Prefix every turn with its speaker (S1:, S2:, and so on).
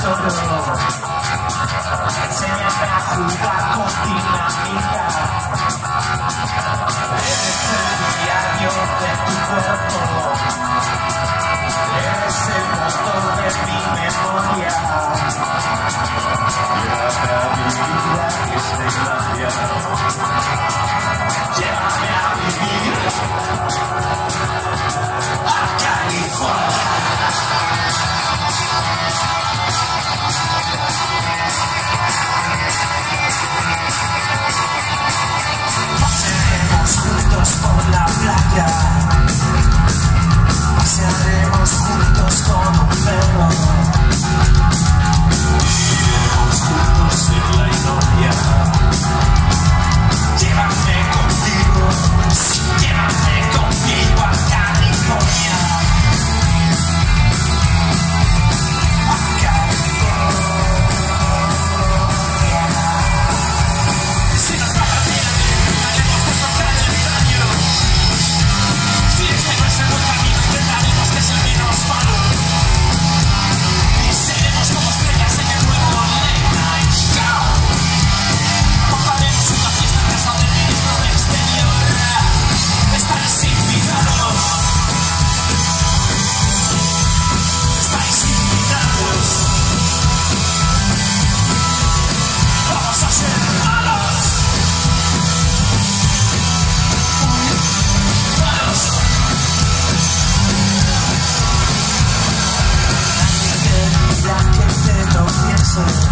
S1: Sobre process.